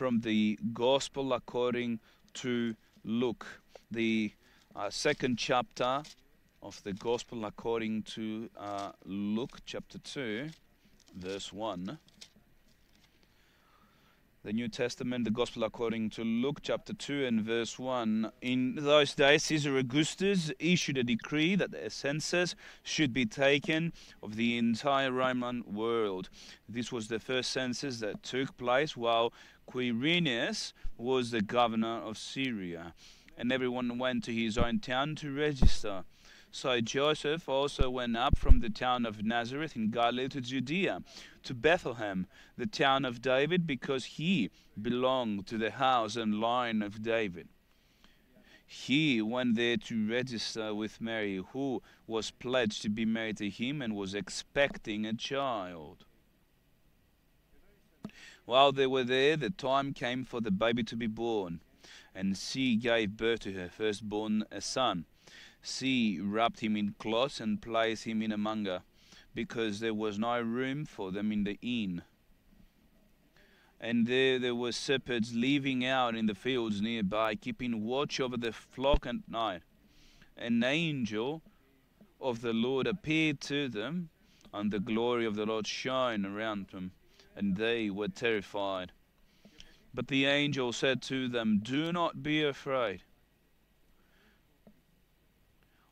from the Gospel according to Luke, the uh, second chapter of the Gospel according to uh, Luke, chapter 2, verse 1 the New Testament, the Gospel according to Luke chapter 2 and verse 1. In those days, Caesar Augustus issued a decree that a census should be taken of the entire Roman world. This was the first census that took place while Quirinius was the governor of Syria, and everyone went to his own town to register. So Joseph also went up from the town of Nazareth in Galilee to Judea, to Bethlehem, the town of David, because he belonged to the house and line of David. He went there to register with Mary, who was pledged to be married to him and was expecting a child. While they were there, the time came for the baby to be born, and she gave birth to her firstborn, a son. She wrapped him in cloths and placed him in a manger, because there was no room for them in the inn. And there there were shepherds living out in the fields nearby, keeping watch over the flock at night. An angel of the Lord appeared to them, and the glory of the Lord shone around them, and they were terrified. But the angel said to them, Do not be afraid.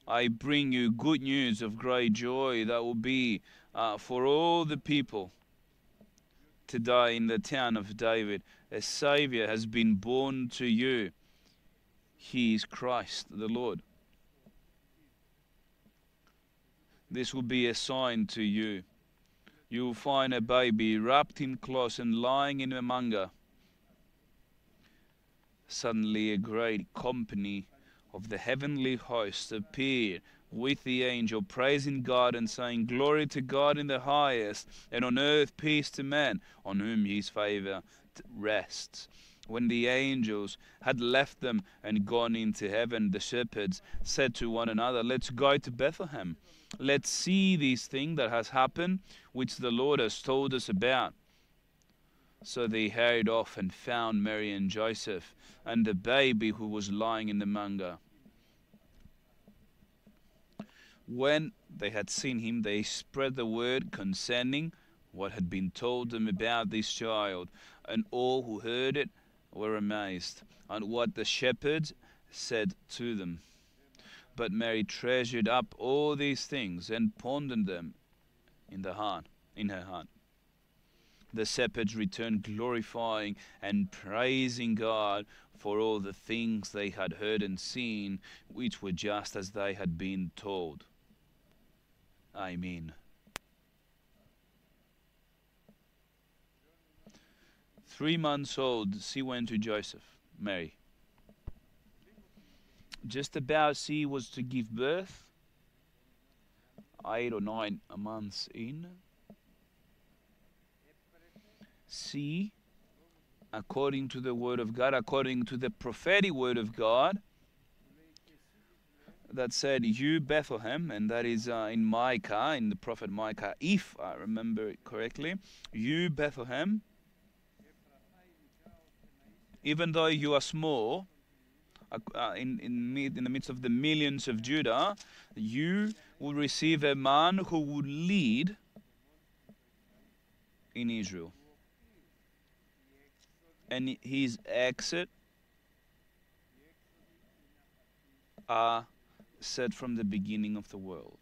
I bring you good news of great joy that will be uh, for all the people. Today, in the town of David, a Savior has been born to you. He is Christ the Lord. This will be a sign to you. You find a baby wrapped in cloths and lying in a manger. Suddenly, a great company of the heavenly host appeared with the angel, praising God and saying, Glory to God in the highest, and on earth peace to men, on whom his favor rests. When the angels had left them and gone into heaven, the shepherds said to one another, Let's go to Bethlehem. Let's see this thing that has happened, which the Lord has told us about. So they hurried off and found Mary and Joseph and the baby who was lying in the manger. When they had seen him, they spread the word concerning what had been told them about this child, and all who heard it were amazed at what the shepherds said to them. But Mary treasured up all these things and pondered them in the heart, in her heart. The shepherds returned glorifying and praising God for all the things they had heard and seen, which were just as they had been told. Amen. Three months old, she went to Joseph, Mary. Just about she was to give birth, eight or nine months in. she, according to the word of God, according to the prophetic word of God, that said, You, Bethlehem, and that is uh, in Micah, in the prophet Micah, if I remember it correctly, you, Bethlehem, even though you are small, uh, uh in, in, in the midst of the millions of Judah, you will receive a man who will lead in Israel. And his exit are set from the beginning of the world.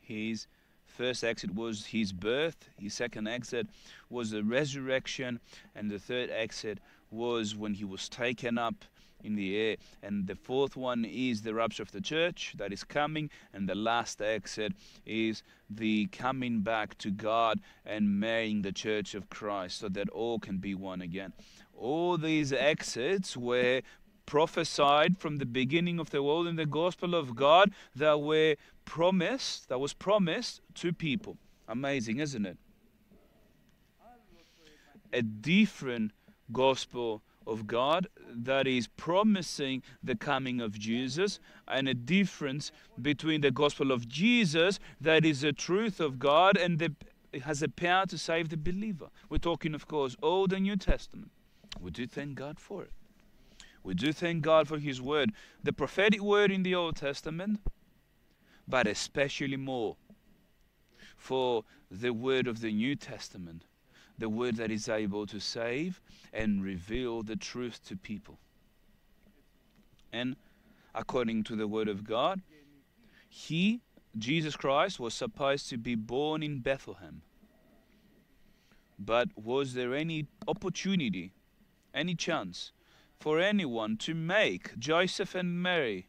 His first exit was his birth, his second exit was the resurrection, and the third exit was when he was taken up in the air. And the fourth one is the rapture of the church that is coming. And the last exit is the coming back to God and marrying the church of Christ so that all can be one again. All these exits were prophesied from the beginning of the world in the gospel of God that were promised, that was promised to people. Amazing, isn't it? A different gospel of God that is promising the coming of Jesus, and a difference between the gospel of Jesus that is the truth of God and the, has the power to save the believer. We're talking, of course, Old and New Testament. We do thank God for it. We do thank God for His word, the prophetic word in the Old Testament, but especially more for the word of the New Testament, the word that is able to save and reveal the truth to people. And according to the word of God, He, Jesus Christ, was supposed to be born in Bethlehem. But was there any opportunity, any chance for anyone to make Joseph and Mary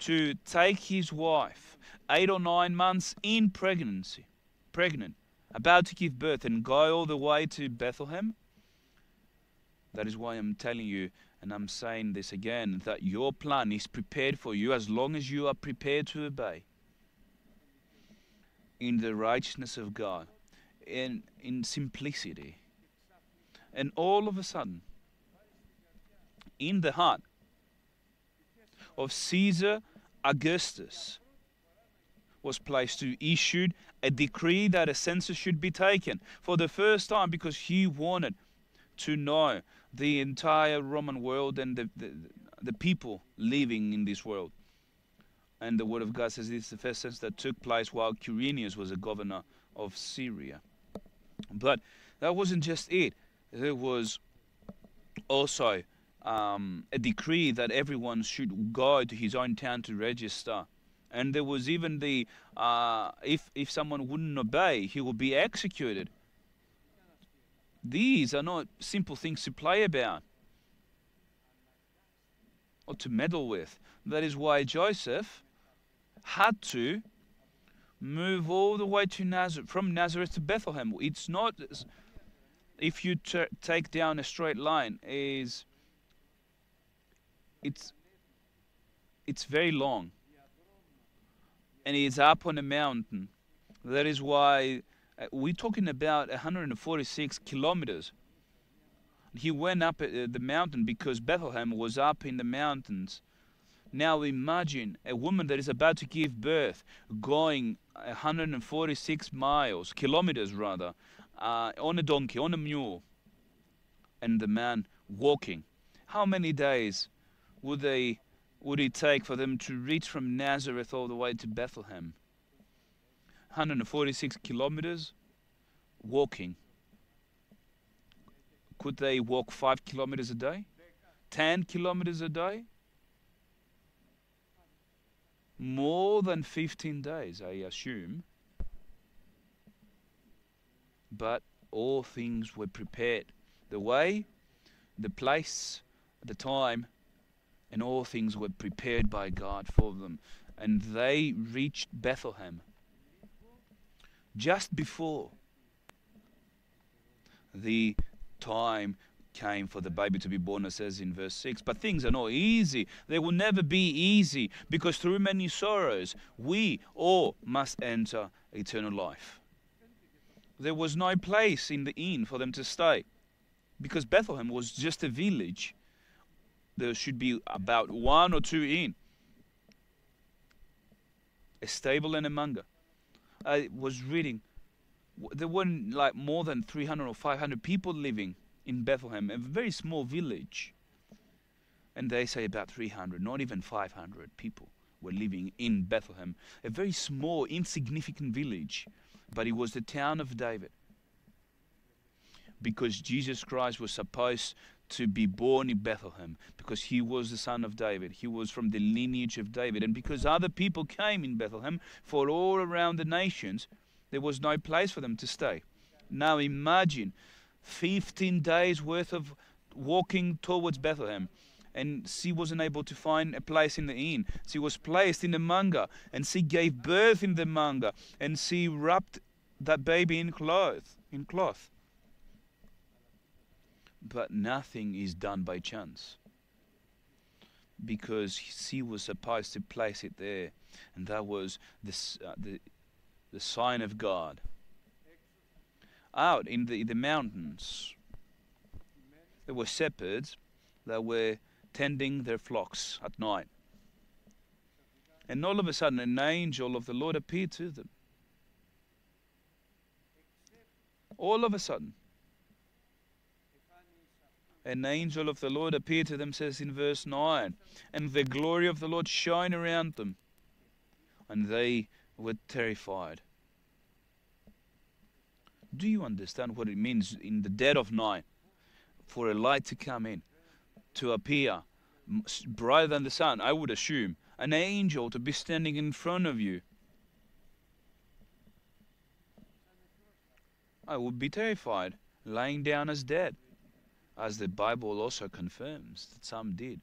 to take his wife eight or nine months in pregnancy, pregnant, about to give birth, and go all the way to Bethlehem? That is why I'm telling you, and I'm saying this again, that your plan is prepared for you as long as you are prepared to obey in the righteousness of God, in, in simplicity. And all of a sudden, in the heart of Caesar Augustus was placed to issue a decree that a census should be taken for the first time because he wanted to know the entire Roman world and the, the, the people living in this world. And the Word of God says this is the first census that took place while Quirinius was a governor of Syria. But that wasn't just it. There was also um, a decree that everyone should go to his own town to register. And there was even the uh, if if someone wouldn't obey, he would be executed. These are not simple things to play about or to meddle with. That is why Joseph had to move all the way to Nazareth, from Nazareth to Bethlehem. It's not if you take down a straight line is it's it's very long and it's up on a mountain. That is why uh, we're talking about 146 kilometers. He went up uh, the mountain because Bethlehem was up in the mountains. Now imagine a woman that is about to give birth going 146 miles kilometers rather uh, on a donkey on a mule and the man walking. How many days would they would it take for them to reach from Nazareth all the way to Bethlehem? 146 kilometers walking. Could they walk 5 kilometers a day? 10 kilometers a day? More than 15 days, I assume. But all things were prepared. The way, the place, the time, and all things were prepared by God for them. And they reached Bethlehem just before the time came for the baby to be born, it says in verse 6. But things are not easy. They will never be easy because through many sorrows we all must enter eternal life. There was no place in the inn for them to stay because Bethlehem was just a village there should be about one or two in. A stable and a manga. I was reading, there weren't like more than 300 or 500 people living in Bethlehem, a very small village. And they say about 300, not even 500 people were living in Bethlehem, a very small, insignificant village, but it was the town of David. Because Jesus Christ was supposed to be born in Bethlehem because he was the son of David. He was from the lineage of David. And because other people came in Bethlehem for all around the nations, there was no place for them to stay. Now imagine 15 days worth of walking towards Bethlehem. And she wasn't able to find a place in the inn. She was placed in the manga, and she gave birth in the manga, and she wrapped that baby in cloth. In cloth but nothing is done by chance. Because she was supposed to place it there and that was this, uh, the, the sign of God. Out in the, the mountains there were shepherds that were tending their flocks at night. And all of a sudden an angel of the Lord appeared to them. All of a sudden an angel of the Lord appeared to them, says in verse 9, and the glory of the Lord shone around them, and they were terrified. Do you understand what it means in the dead of night for a light to come in, to appear brighter than the sun? I would assume an angel to be standing in front of you. I would be terrified, lying down as dead, as the Bible also confirms that some did.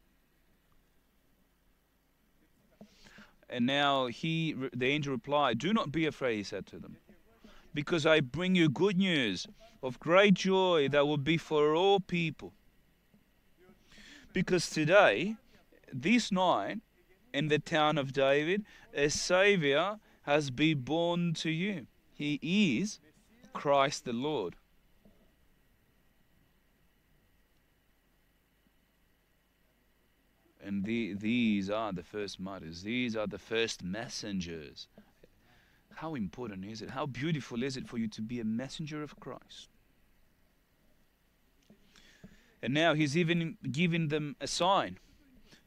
And now he, the angel replied, Do not be afraid, he said to them because I bring you good news of great joy that will be for all people. Because today, this night, in the town of David, a Savior has been born to you. He is Christ the Lord. And the, these are the first martyrs, these are the first messengers how important is it? How beautiful is it for you to be a messenger of Christ? And now he's even giving them a sign.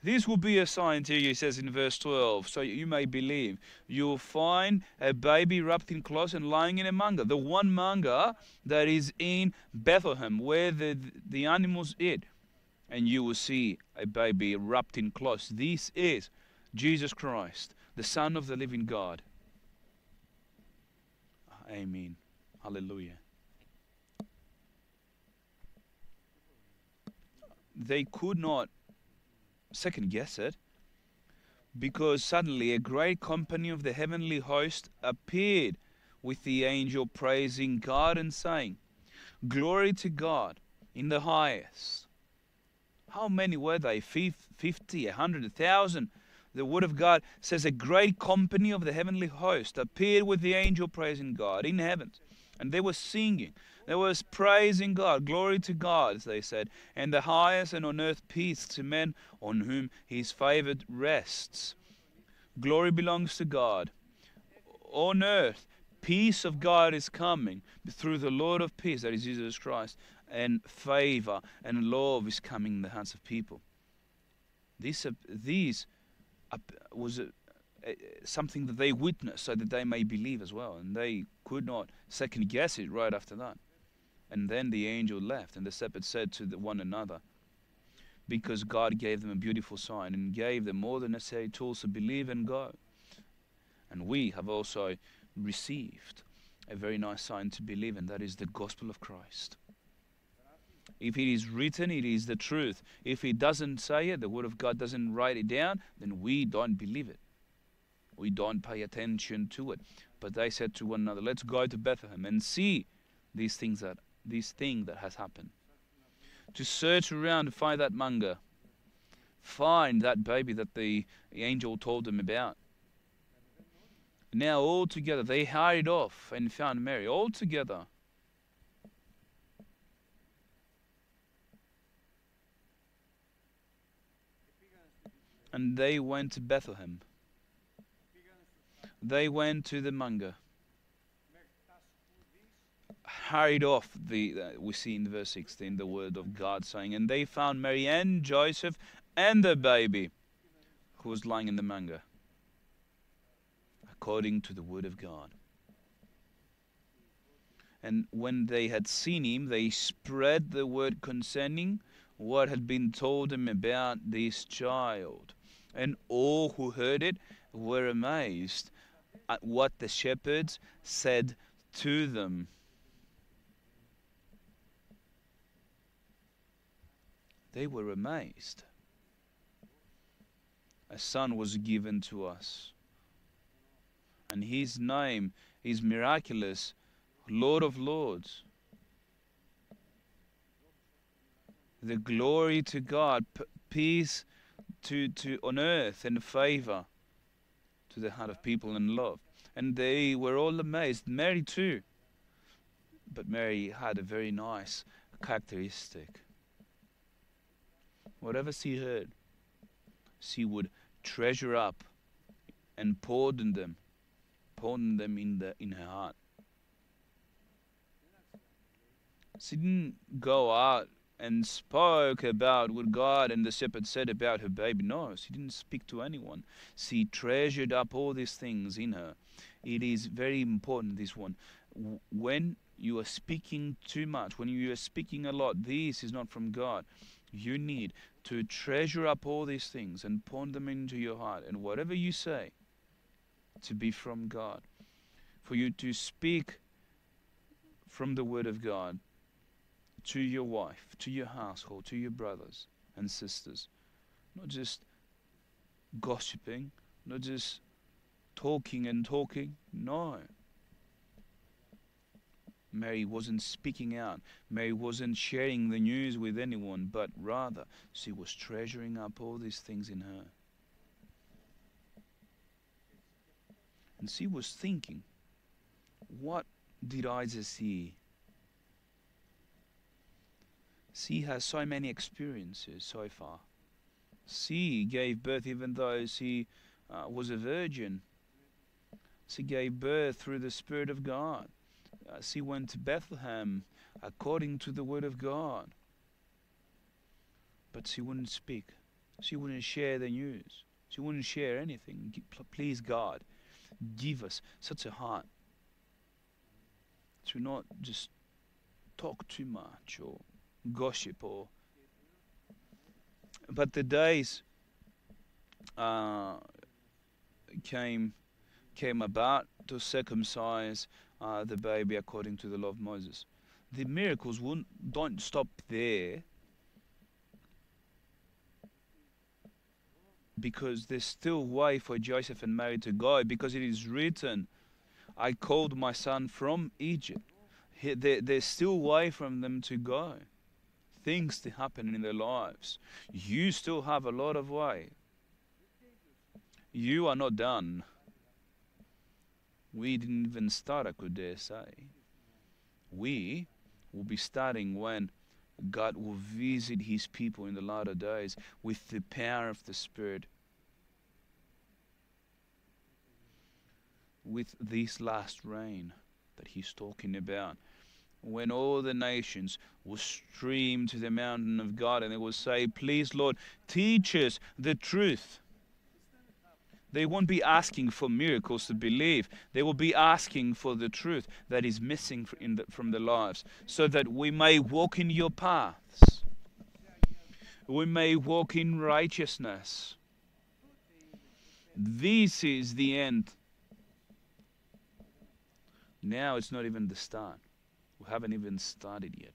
This will be a sign to you, he says in verse 12, so you may believe. You'll find a baby wrapped in cloths and lying in a manger, the one manger that is in Bethlehem, where the, the animals eat. And you will see a baby wrapped in cloths. This is Jesus Christ, the Son of the living God. Amen. Hallelujah. They could not second guess it because suddenly a great company of the heavenly host appeared with the angel praising God and saying, Glory to God in the highest. How many were they? Fifty, a hundred, a thousand? the Word of God says a great company of the heavenly host appeared with the angel praising God in heaven. And they were singing. They were praising God. Glory to God, they said. And the highest and on earth peace to men on whom his favor rests. Glory belongs to God. On earth, peace of God is coming through the Lord of peace, that is Jesus Christ. And favor and love is coming in the hands of people. These, these was a, a, something that they witnessed so that they may believe as well. And they could not second guess it right after that. And then the angel left, and the shepherds said to the one another, because God gave them a beautiful sign and gave them all the necessary tools to believe and go. And we have also received a very nice sign to believe, and that is the gospel of Christ. If it is written, it is the truth. If it doesn't say it, the Word of God doesn't write it down, then we don't believe it. We don't pay attention to it. But they said to one another, Let's go to Bethlehem and see these things that this thing that has happened. To search around to find that manger. Find that baby that the angel told them about. Now all together they hurried off and found Mary all together and they went to Bethlehem. They went to the manger. Hurried off, the uh, we see in verse 16 the word of God saying, And they found Mary and Joseph and the baby who was lying in the manger, according to the word of God. And when they had seen him, they spread the word concerning what had been told them about this child and all who heard it were amazed at what the shepherds said to them. They were amazed. A son was given to us, and his name is miraculous, Lord of Lords. The glory to God, peace to, to on earth and favor to the heart of people and love. And they were all amazed. Mary too. But Mary had a very nice characteristic. Whatever she heard, she would treasure up and pardon them, pardon them in the in her heart. She didn't go out and spoke about what God and the shepherd said about her baby. No, she didn't speak to anyone. She treasured up all these things in her. It is very important, this one. When you are speaking too much, when you are speaking a lot, this is not from God. You need to treasure up all these things and put them into your heart. And whatever you say, to be from God. For you to speak from the Word of God to your wife, to your household, to your brothers and sisters. Not just gossiping, not just talking and talking. No. Mary wasn't speaking out. Mary wasn't sharing the news with anyone, but rather she was treasuring up all these things in her. And she was thinking, what did Isaac see? She has so many experiences so far. She gave birth even though she uh, was a virgin. She gave birth through the Spirit of God. Uh, she went to Bethlehem according to the Word of God. But she wouldn't speak. She wouldn't share the news. She wouldn't share anything. Please, God, give us such a heart to not just talk too much or gossip or but the days uh, came came about to circumcise uh, the baby according to the law of Moses. The miracles won't, don't stop there because there's still way for Joseph and Mary to go because it is written, I called my son from Egypt. There, there's still way from them to go. Things to happen in their lives. You still have a lot of way. You are not done. We didn't even start, I could dare say. We will be starting when God will visit his people in the latter days with the power of the Spirit. With this last rain that he's talking about. When all the nations will stream to the mountain of God and they will say, Please, Lord, teach us the truth. They won't be asking for miracles to believe. They will be asking for the truth that is missing the, from their lives so that we may walk in your paths. We may walk in righteousness. This is the end. Now it's not even the start. We haven't even started yet.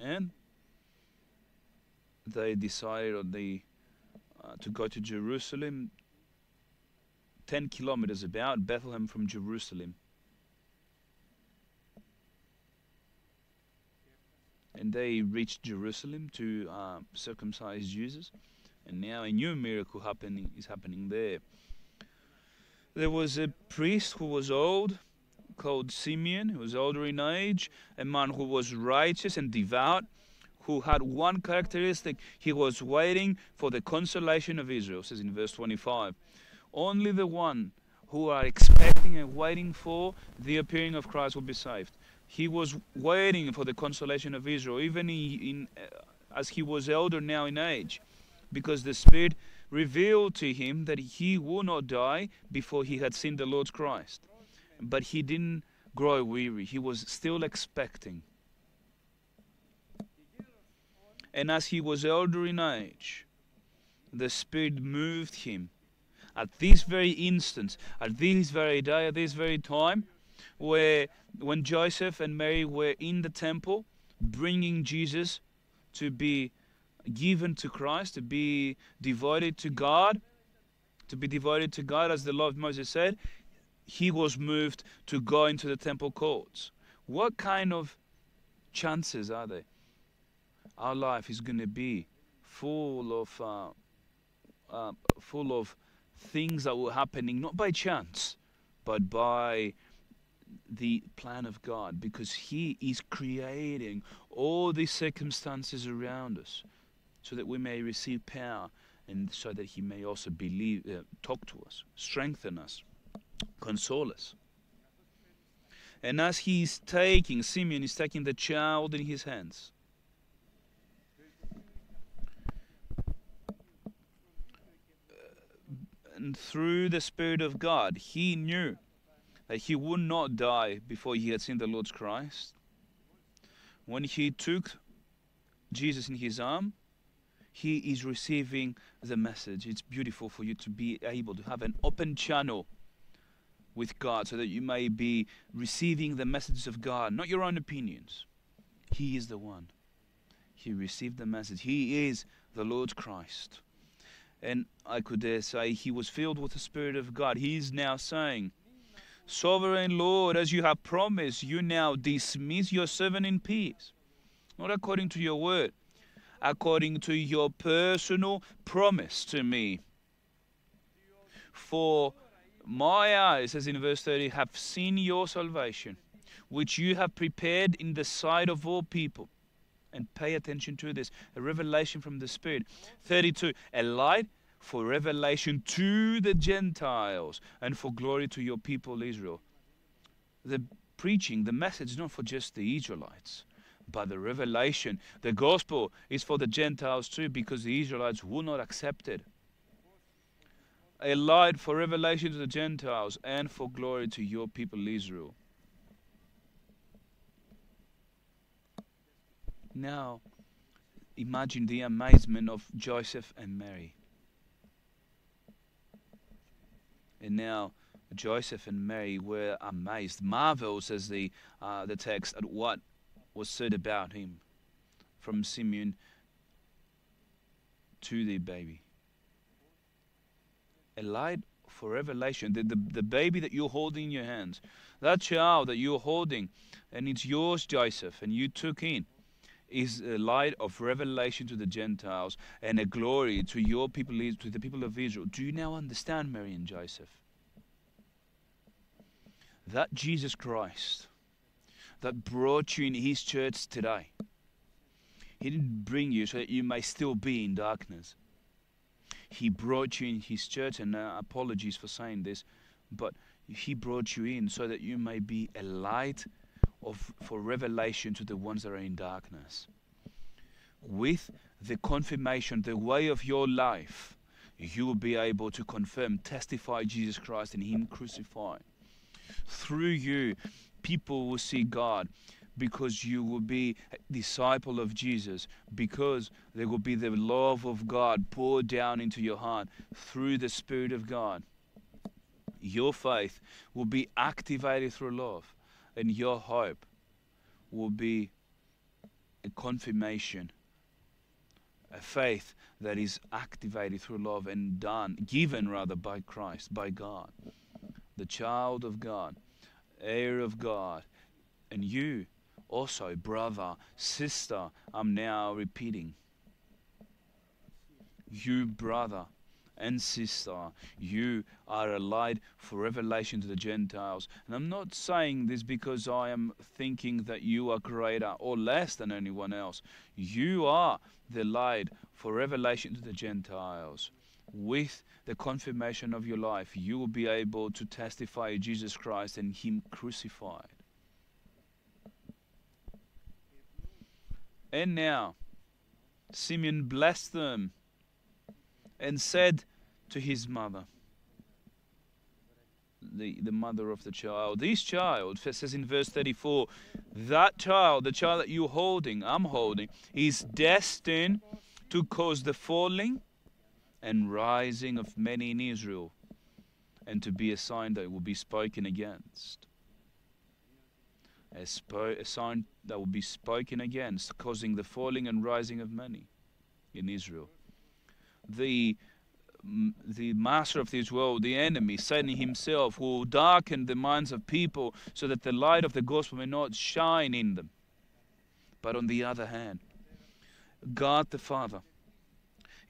And they decided on the uh, to go to Jerusalem, 10 kilometers about Bethlehem from Jerusalem. And they reached Jerusalem to uh, circumcise Jesus, and now a new miracle happening is happening there. There was a priest who was old, called Simeon, who was older in age, a man who was righteous and devout who had one characteristic he was waiting for the consolation of Israel, says in verse 25. Only the one who are expecting and waiting for the appearing of Christ will be saved. He was waiting for the consolation of Israel, even in, in as he was elder now in age, because the Spirit revealed to him that he would not die before he had seen the Lord's Christ. But he didn't grow weary, he was still expecting. And as he was elder in age, the Spirit moved him. At this very instant, at this very day, at this very time, where when Joseph and Mary were in the temple, bringing Jesus to be given to Christ, to be devoted to God, to be devoted to God, as the of Moses said, he was moved to go into the temple courts. What kind of chances are there? our life is going to be full of uh, uh, full of things that were happening not by chance, but by the plan of God, because He is creating all these circumstances around us, so that we may receive power, and so that He may also believe, uh, talk to us, strengthen us, console us. And as he's taking, Simeon is taking the child in his hands. And through the Spirit of God, he knew that he would not die before he had seen the Lord's Christ. When he took Jesus in his arm, he is receiving the message. It's beautiful for you to be able to have an open channel with God so that you may be receiving the messages of God, not your own opinions. He is the one. He received the message. He is the Lord Christ. And I could dare say he was filled with the Spirit of God. He is now saying, Sovereign Lord, as you have promised, you now dismiss your servant in peace, not according to your word, according to your personal promise to me. For my eyes, as in verse 30, have seen your salvation, which you have prepared in the sight of all people. And pay attention to this a revelation from the Spirit. 32, a light for revelation to the Gentiles and for glory to your people Israel. The preaching, the message not for just the Israelites, but the revelation. The gospel is for the Gentiles too, because the Israelites will not accept it. A light for revelation to the Gentiles and for glory to your people Israel. Now, imagine the amazement of Joseph and Mary. And now Joseph and Mary were amazed, marveled, says the uh, the text, at what was said about him from Simeon to the baby. A light for revelation. The, the, the baby that you're holding in your hands, that child that you're holding, and it's yours, Joseph, and you took in, is a light of revelation to the Gentiles and a glory to your people, to the people of Israel. Do you now understand, Mary and Joseph? That Jesus Christ that brought you in His church today, He didn't bring you so that you may still be in darkness. He brought you in His church, and uh, apologies for saying this, but He brought you in so that you may be a light of, for revelation to the ones that are in darkness. With the confirmation, the way of your life, you will be able to confirm, testify Jesus Christ and Him crucified. Through you, people will see God because you will be a disciple of Jesus, because there will be the love of God poured down into your heart through the Spirit of God. Your faith will be activated through love and your hope will be a confirmation, a faith that is activated through love and done, given rather by Christ, by God, the child of God, heir of God, and you also, brother, sister, I'm now repeating. You, brother, and sister, you are a light for revelation to the Gentiles. And I'm not saying this because I am thinking that you are greater or less than anyone else. You are the light for revelation to the Gentiles. With the confirmation of your life, you will be able to testify Jesus Christ and Him crucified. And now, Simeon blessed them and said to his mother, the, the mother of the child, this child, says in verse 34, that child, the child that you're holding, I'm holding, is destined to cause the falling and rising of many in Israel, and to be a sign that will be spoken against. A, spo- a sign that will be spoken against, causing the falling and rising of many in Israel. The the master of this world, the enemy, Satan himself, will darken the minds of people so that the light of the gospel may not shine in them. But on the other hand, God the Father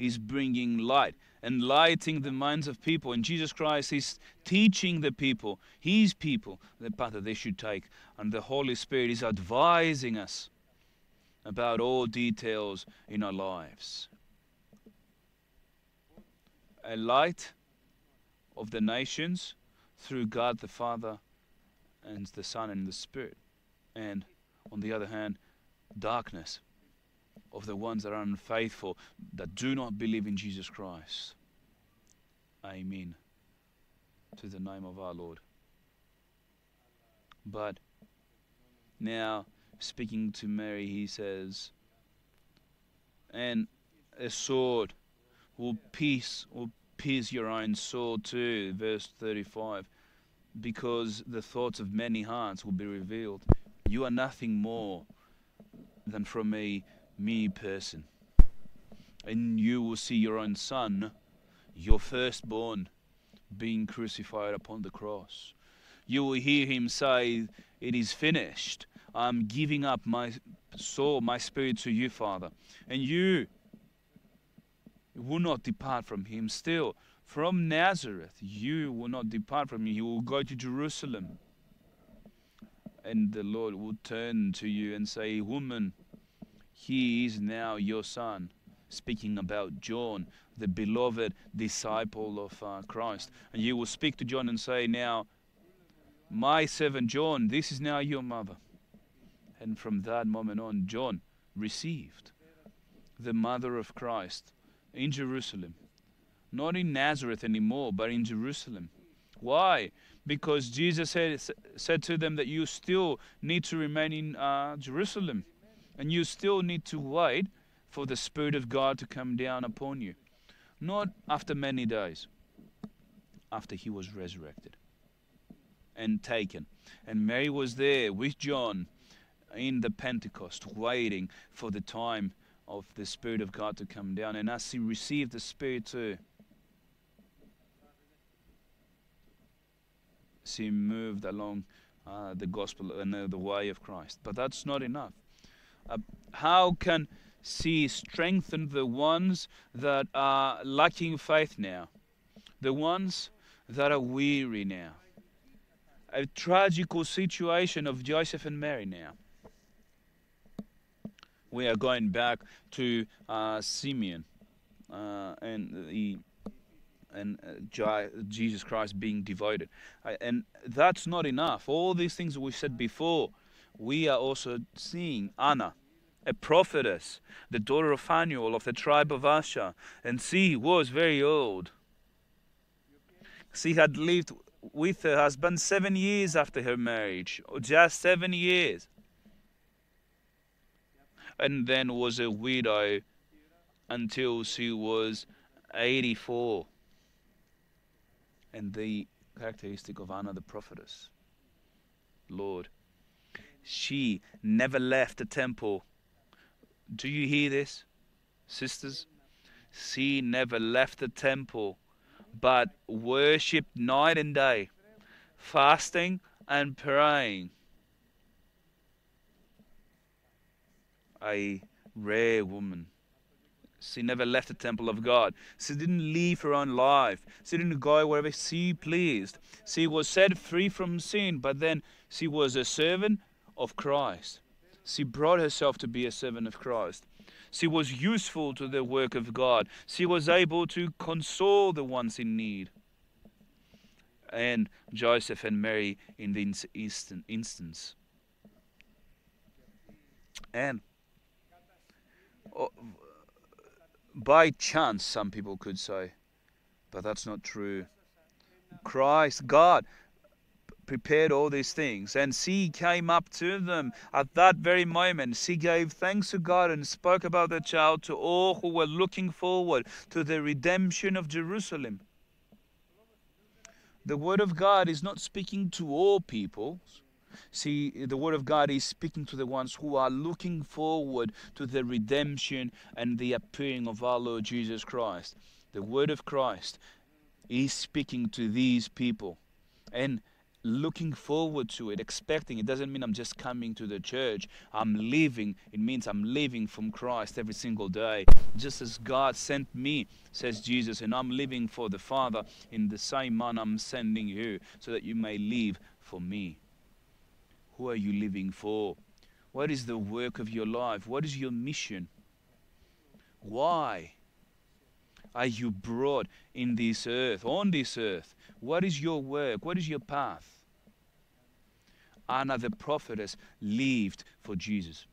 is bringing light, enlightening the minds of people. And Jesus Christ is teaching the people, His people, the path that they should take. And the Holy Spirit is advising us about all details in our lives a light of the nations through God the Father and the Son and the Spirit. And on the other hand, darkness of the ones that are unfaithful, that do not believe in Jesus Christ. Amen. To the name of our Lord. But now, speaking to Mary, he says, and a sword will pierce will pierce your own soul too, verse 35, because the thoughts of many hearts will be revealed. You are nothing more than from a mere person. And you will see your own son, your firstborn, being crucified upon the cross. You will hear him say, It is finished. I'm giving up my soul, my spirit to you, Father. And you will not depart from him. Still, from Nazareth, you will not depart from me. You will go to Jerusalem. And the Lord will turn to you and say, Woman, he is now your son. Speaking about John, the beloved disciple of uh, Christ. And you will speak to John and say, Now, my servant John, this is now your mother. And from that moment on, John received the mother of Christ in Jerusalem. Not in Nazareth anymore, but in Jerusalem. Why? Because Jesus said, said to them that you still need to remain in uh, Jerusalem. And you still need to wait for the Spirit of God to come down upon you. Not after many days, after he was resurrected and taken. And Mary was there with John in the Pentecost, waiting for the time of the Spirit of God to come down. And as he received the Spirit too, she moved along uh, the gospel and uh, the way of Christ. But that's not enough. Uh, how can she strengthen the ones that are lacking faith now? The ones that are weary now? A tragical situation of Joseph and Mary now we are going back to uh, Simeon uh, and the and uh, Jesus Christ being devoted, and that's not enough. All these things we said before, we are also seeing Anna, a prophetess, the daughter of Phanuel of the tribe of Asher, and she was very old. She had lived with her husband seven years after her marriage, just seven years and then was a widow until she was 84. And the characteristic of Anna the prophetess, Lord, she never left the temple. Do you hear this, sisters? She never left the temple, but worshipped night and day, fasting and praying. a rare woman. She never left the temple of God. She didn't leave her own life. She didn't go wherever she pleased. She was set free from sin, but then she was a servant of Christ. She brought herself to be a servant of Christ. She was useful to the work of God. She was able to console the ones in need. And Joseph and Mary in this instance. And oh, by chance, some people could say, but that's not true. Christ, God, prepared all these things, and she came up to them at that very moment. She gave thanks to God and spoke about the child to all who were looking forward to the redemption of Jerusalem. The Word of God is not speaking to all peoples. See, the Word of God is speaking to the ones who are looking forward to the redemption and the appearing of our Lord Jesus Christ. The Word of Christ is speaking to these people and looking forward to it, expecting. It doesn't mean I'm just coming to the church. I'm living. It means I'm living from Christ every single day. Just as God sent me, says Jesus, and I'm living for the Father, in the same manner I'm sending you, so that you may live for me. Who are you living for? What is the work of your life? What is your mission? Why are you brought in this earth, on this earth? What is your work? What is your path? Anna the prophetess lived for Jesus,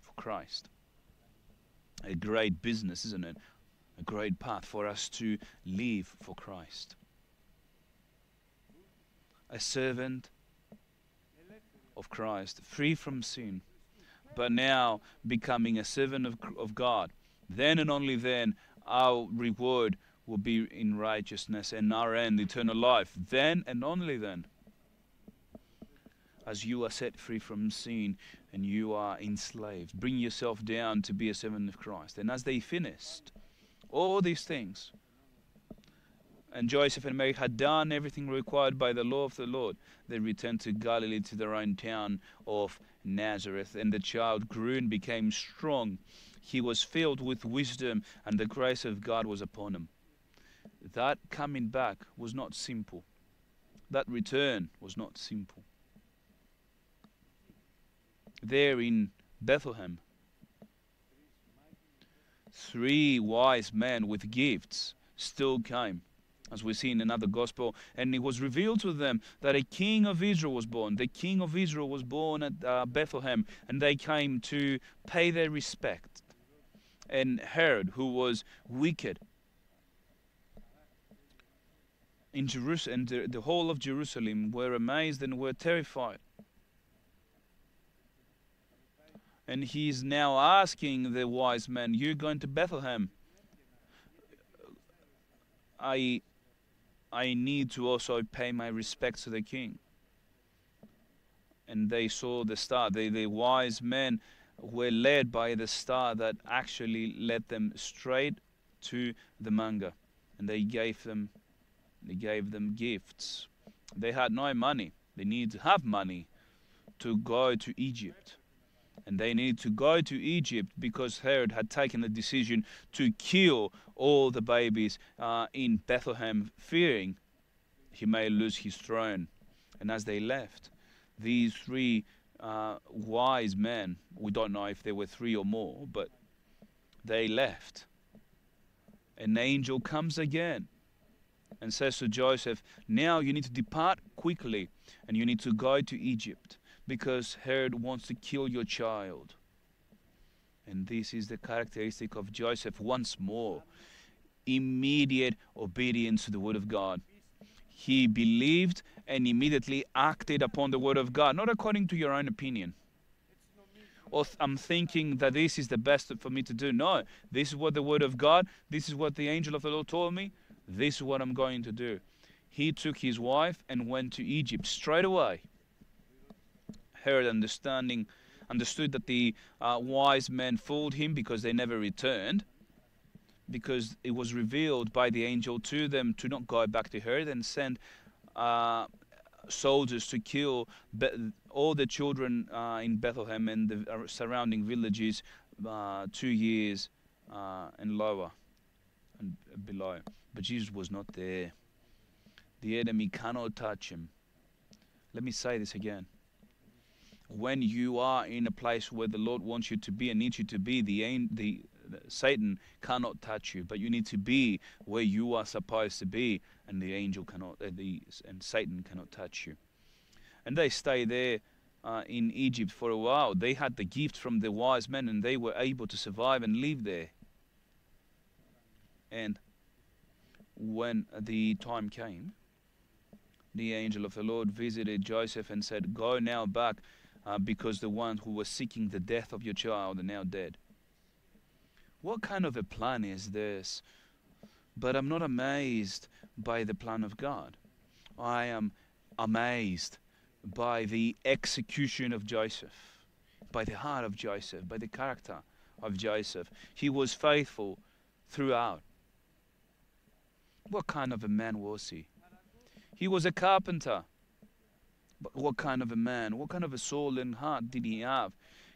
for Christ. A great business, isn't it? A great path for us to live for Christ. A servant of Christ, free from sin, but now becoming a servant of, of God. Then and only then our reward will be in righteousness and our end eternal life. Then and only then. As you are set free from sin and you are enslaved, bring yourself down to be a servant of Christ. And as they finished all these things, and Joseph and Mary had done everything required by the law of the Lord, they returned to Galilee to their own town of Nazareth. And the child grew and became strong. He was filled with wisdom, and the grace of God was upon him. That coming back was not simple. That return was not simple. There in Bethlehem, three wise men with gifts still came as we see in another gospel. And it was revealed to them that a king of Israel was born. The king of Israel was born at uh, Bethlehem, and they came to pay their respect. And Herod, who was wicked, in Jerusalem, and the, whole of Jerusalem were amazed and were terrified. And he is now asking the wise men, You're going to Bethlehem. I I need to also pay my respects to the king. And they saw the star. They, the wise men were led by the star that actually led them straight to the manger. And they gave them they gave them gifts. They had no money. They needed to have money to go to Egypt and they needed to go to Egypt because Herod had taken the decision to kill all the babies uh, in Bethlehem, fearing he may lose his throne. And as they left, these three uh, wise men, we don't know if there were three or more, but they left. An angel comes again and says to Joseph, Now you need to depart quickly and you need to go to Egypt because Herod wants to kill your child. And this is the characteristic of Joseph once more immediate obedience to the word of God. He believed and immediately acted upon the word of God, not according to your own opinion. Or th- I'm thinking that this is the best for me to do. No, this is what the word of God, this is what the angel of the Lord told me, this is what I'm going to do. He took his wife and went to Egypt straight away. Herod understanding understood that the uh, wise men fooled him because they never returned because it was revealed by the angel to them to not go back to Herod and send uh, soldiers to kill Be- all the children uh, in Bethlehem and the uh, surrounding villages uh, two years uh, and lower and below. But Jesus was not there. The enemy cannot touch him. Let me say this again when you are in a place where the Lord wants you to be and needs you to be, the, the, the Satan cannot touch you, but you need to be where you are supposed to be, and the angel cannot, uh, the and Satan cannot touch you. And they stay there uh, in Egypt for a while. They had the gift from the wise men, and they were able to survive and live there. And when the time came, the angel of the Lord visited Joseph and said, Go now back uh, because the one who was seeking the death of your child are now dead. What kind of a plan is this? But I'm not amazed by the plan of God. I am amazed by the execution of Joseph, by the heart of Joseph, by the character of Joseph. He was faithful throughout. What kind of a man was he? He was a carpenter. But what kind of a man, what kind of a soul and heart did he have?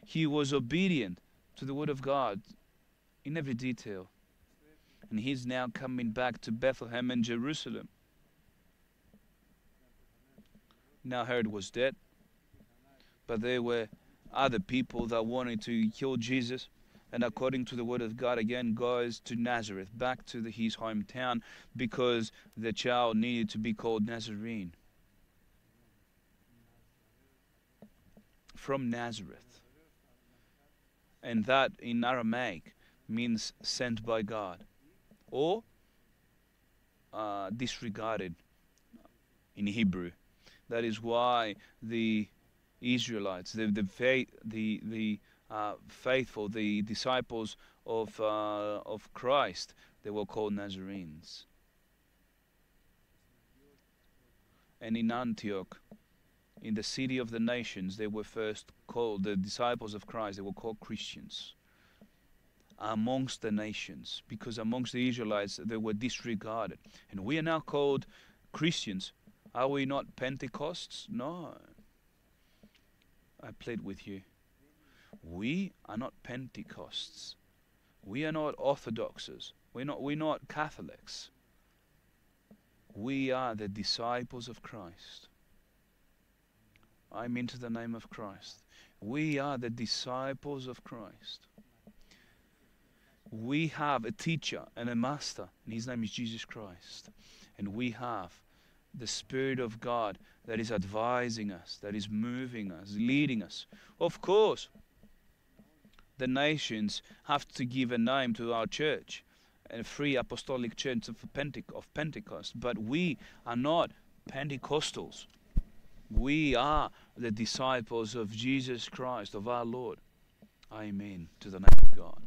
He was obedient to the word of God in every detail. And he's now coming back to Bethlehem and Jerusalem. Now Herod was dead, but there were other people that wanted to kill Jesus. And according to the word of God, again goes to Nazareth, back to the, his hometown, because the child needed to be called Nazarene. from Nazareth. And that in Aramaic means sent by God or uh, disregarded in Hebrew. That is why the Israelites, the the faith, the the uh, faithful, the disciples of uh, of Christ, they were called Nazarenes. And in Antioch, in the city of the nations, they were first called the disciples of Christ. They were called Christians amongst the nations, because amongst the Israelites they were disregarded, and we are now called Christians. Are we not Pentecosts? No. I played with you. We are not Pentecosts. We are not Orthodoxes. We're not, we're not Catholics. We are the disciples of Christ. I'm into the name of Christ. We are the disciples of Christ. We have a teacher and a master, and his name is Jesus Christ. And we have the Spirit of God that is advising us, that is moving us, leading us. Of course, the nations have to give a name to our church, a free apostolic church of, of Pentecost, but we are not Pentecostals. We are the disciples of Jesus Christ, of our Lord. Amen. To the name of God.